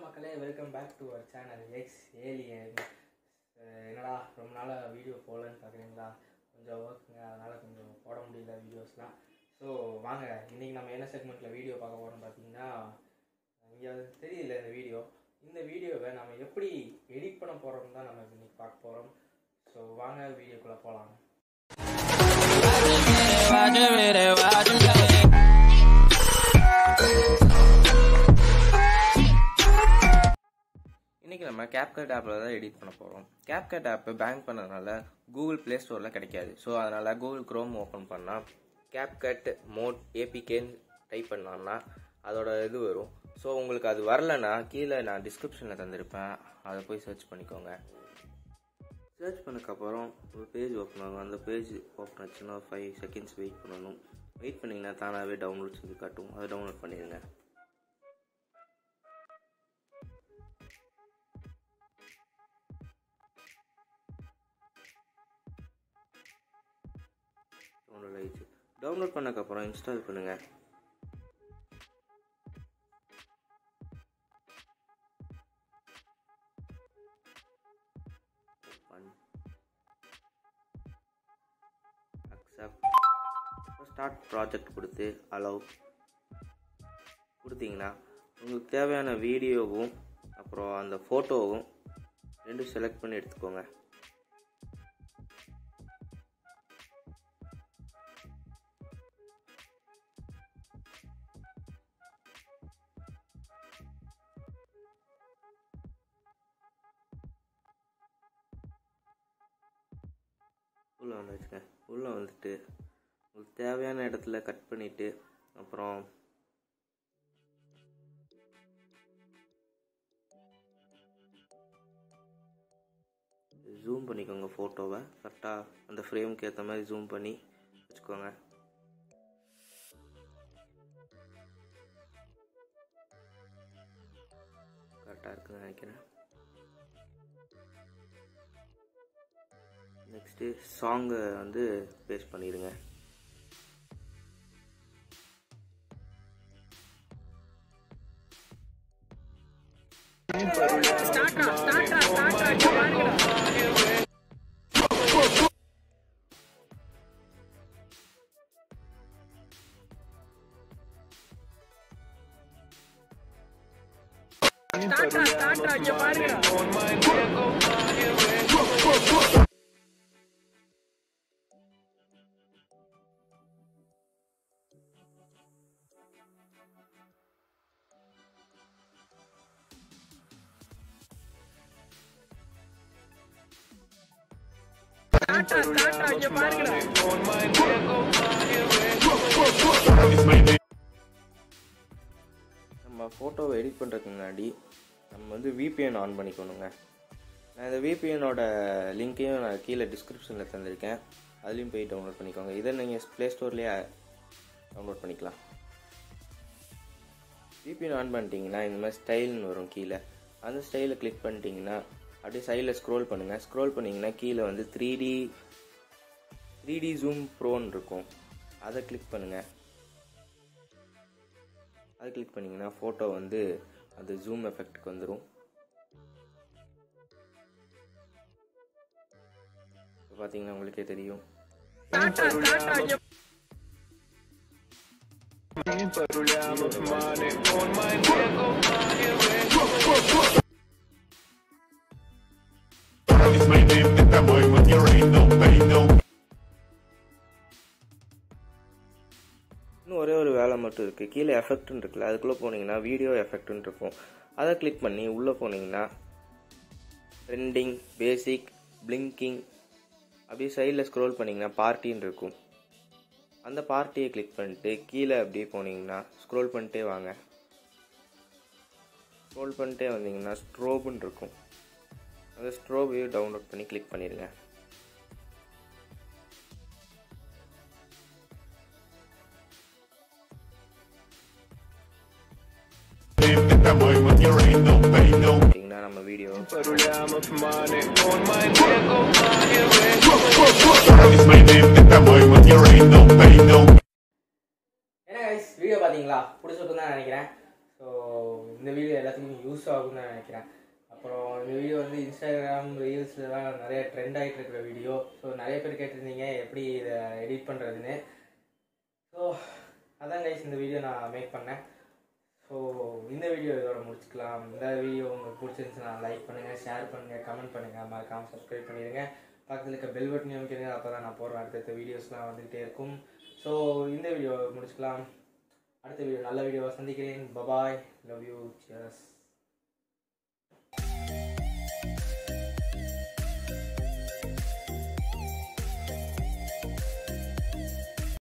மக்களே welcome back to our channel X alien என்னடா ரொம்ப நாளாக வீடியோ போடலன்னு பார்க்குறீங்களா கொஞ்சம் ஒர்க்குங்க அதனால் கொஞ்சம் போட முடியல வீடியோஸ்லாம் ஸோ வாங்க இன்றைக்கி நம்ம என்ன செக்மெண்ட்டில் வீடியோ பார்க்க போகிறோம் பார்த்தீங்கன்னா இங்கே தெரியல இந்த வீடியோ இந்த வீடியோவை நம்ம எப்படி எடிட் பண்ண போகிறோம் தான் நம்ம இன்றைக்கி பார்க்க போகிறோம் ஸோ வாங்க வீடியோக்குள்ளே போகலாம் இன்றைக்கி நம்ம கேப்கட் ஆப்பில் தான் எடிட் பண்ண போகிறோம் கேப்கட் ஆப்பு பேங்க் பண்ணதுனால கூகுள் ப்ளே ஸ்டோரில் கிடைக்காது. ஸோ அதனால் கூகுள் க்ரோம் ஓப்பன் பண்ணால் கேப்கட் மோட் ஏபிகேன்னு டைப் பண்ணோம்னா அதோட இது வரும். ஸோ உங்களுக்கு அது வரலன்னா கீழே நான் டிஸ்கிரிப்ஷனில் தந்திருப்பேன். அதை போய் சர்ச் பண்ணிக்கோங்க. சர்ச் பண்ணக்கப்புறம் ஒரு பேஜ் ஓப்பன் ஆகும். அந்த பேஜ் ஓப்பன் ஆச்சுன்னா ஃபைவ் செகண்ட்ஸ் வெயிட் பண்ணணும். வெயிட் பண்ணிங்கன்னா தானாகவே டவுன்லோட் செஞ்சு காட்டும். அதை டவுன்லோட் பண்ணிடுங்க. டவுன்லோட் ஆகிடுச்சு டவுன்லோட் பண்ணக்கப்புறம் இன்ஸ்டால் பண்ணுங்கள் அக்செப்ட் ஸ்டார்ட் ப்ராஜெக்ட் கொடுத்து அலோவ் கொடுத்தீங்கன்னா உங்களுக்கு தேவையான வீடியோவும் அப்புறம் அந்த ஃபோட்டோவும் ரெண்டும் செலக்ட் பண்ணி எடுத்துக்கோங்க. உள்ளே வந்துச்சுங்க உள்ளே வந்துட்டு உங்களுக்கு தேவையான இடத்துல கட் பண்ணிவிட்டு அப்புறம் ஜூம் பண்ணிக்கோங்க ஃபோட்டோவை கரெக்டாக அந்த ஃப்ரேமுக்கு ஏற்ற மாதிரி ஜூம் பண்ணி வச்சுக்கோங்க. கரெக்டாக இருக்குன்னு நினைக்கிறேன். நெக்ஸ்ட்டு சாங்கை வந்து பேஸ்ட் பண்ணிடுங்க நம்ம ஃபோட்டோவை எடிட் பண்ணுறதுக்கு முன்னாடி நம்ம வந்து விபிஎன் ஆன் பண்ணிக்கணுங்க. நான் இந்த விபிஎனோட லிங்க்கையும் நான் கீழே டிஸ்கிரிப்ஷனில் தந்திருக்கேன். அதுலேயும் போய் டவுன்லோட் பண்ணிக்கோங்க. இதை நீங்கள் ப்ளே ஸ்டோர்லேயே டவுன்லோட் பண்ணிக்கலாம். விபிஎன் ஆன் பண்ணிட்டீங்கன்னா இந்த மாதிரி ஸ்டைல்னு வரும் கீழே. அந்த ஸ்டைலை கிளிக் பண்ணிட்டீங்கன்னா அப்படியே சைடில் ஸ்க்ரோல் பண்ணுங்கள் ஸ்க்ரோல் பண்ணிங்கன்னா கீழே வந்து three D three D zoom ப்ரோன்னு இருக்கும். அதை கிளிக் பண்ணுங்கள் அதை கிளிக் பண்ணிங்கன்னா ஃபோட்டோ வந்து அது ஜூம் எஃபெக்ட்டுக்கு வந்துடும் பார்த்தீங்கன்னா உங்களுக்கே தெரியும். Is my name, that boy, with your ain't no pain, no இன்னும் ஒரே ஒரு வேலை மட்டும் இருக்குது கீழே எஃபெக்ட்னு இருக்குல்ல அதுக்குள்ளே போனீங்கன்னா வீடியோ எஃபெக்ட்னு இருக்கும். அதை கிளிக் பண்ணி உள்ளே போனீங்கன்னா ட்ரெண்டிங் பேசிக் பிளிங்கிங் அப்படியே சைடில் ஸ்க்ரோல் பண்ணிங்கன்னா பார்ட்டின்னு இருக்கும். அந்த பார்ட்டியை கிளிக் பண்ணிட்டு கீழே அப்படியே போனீங்கன்னா ஸ்க்ரோல் பண்ணிட்டே வாங்க. ஸ்க்ரோல் பண்ணிட்டே வந்தீங்கன்னா ஸ்ட்ரோபுன்னு இருக்கும். அந்த ஸ்ட்ரோபையும் டவுன்லோட் பண்ணி கிளிக் பண்ணிடுங்க பார்த்தீங்கன்னா நம்ம வீடியோ வீடியோ பார்த்தீங்களா பிடிச்சிருக்கும் தான் நினைக்கிறேன். ஸோ இந்த வீடியோ எல்லாத்துக்கும் யூஸ் ஆகும்னு நான் நினைக்கிறேன். அப்புறம் இந்த வீடியோ வந்து இன்ஸ்டாகிராம் ரீல்ஸ்லாம் நிறைய ட்ரெண்ட் ஆகிட்டு இருக்கிற வீடியோ ஸோ நிறைய பேர் கேட்டிருந்தீங்க எப்படி இதை எடிட் பண்ணுறதுன்னு ஸோ அதான் கைஸ் இந்த வீடியோ நான் மேக் பண்ணேன். ஸோ இந்த வீடியோ இதோட முடிச்சுக்கலாம். இந்த வீடியோ உங்களுக்கு பிடிச்சிருந்துச்சுன்னா லைக் பண்ணுங்கள் ஷேர் பண்ணுங்கள் கமெண்ட் பண்ணுங்கள் மறக்காமல் சப்ஸ்கிரைப் பண்ணிடுங்க. பக்கத்தில் இருக்க பெல் பட்டன் அமைக்கிறீங்க அப்போ தான் நான் போடுறேன் அடுத்தடுத்த வீடியோஸ்லாம் வந்துகிட்டே இருக்கும். ஸோ இந்த வீடியோ முடிச்சுக்கலாம். அடுத்த வீடியோ நல்ல வீடியோவை சந்திக்கிறேன். Bye bye love you cheers